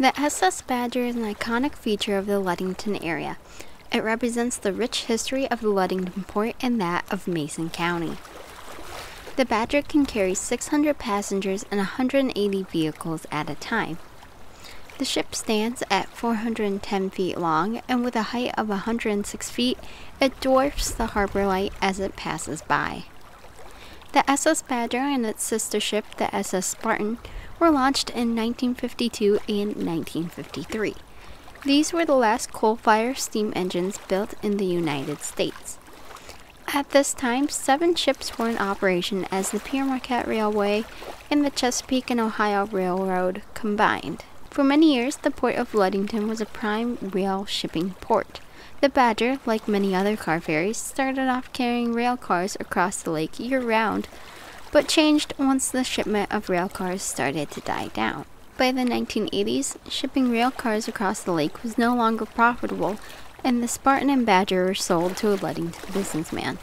The SS Badger is an iconic feature of the Ludington area. It represents the rich history of the Ludington port and that of Mason County. The Badger can carry 600 passengers and 180 vehicles at a time. The ship stands at 410 feet long and with a height of 106 feet, it dwarfs the harbor light as it passes by. The SS Badger and its sister ship, the SS Spartan, were launched in 1952 and 1953. These were the last coal-fired steam engines built in the United States. At this time, seven ships were in operation as the Pere Marquette Railway and the Chesapeake and Ohio Railroad combined. For many years, the port of Ludington was a prime rail shipping port. The Badger, like many other car ferries, started off carrying rail cars across the lake year round, but changed once the shipment of rail cars started to die down. By the 1980s, shipping rail cars across the lake was no longer profitable, and the Spartan and Badger were sold to a Ludington businessman.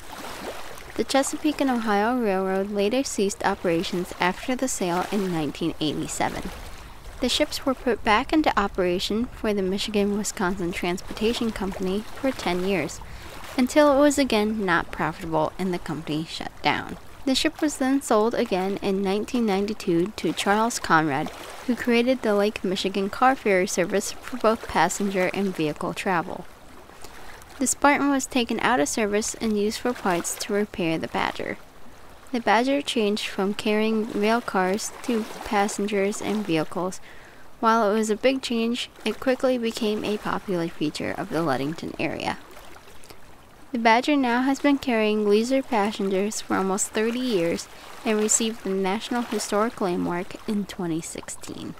The Chesapeake and Ohio Railroad later ceased operations after the sale in 1987. The ships were put back into operation for the Michigan Wisconsin Transportation Company for 10 years, until it was again not profitable and the company shut down. The ship was then sold again in 1992 to Charles Conrad, who created the Lake Michigan car ferry service for both passenger and vehicle travel. The Spartan was taken out of service and used for parts to repair the Badger. The Badger changed from carrying rail cars to passengers and vehicles. While it was a big change, it quickly became a popular feature of the Ludington area. The Badger now has been carrying leisure passengers for almost 30 years and received the National Historic Landmark in 2016.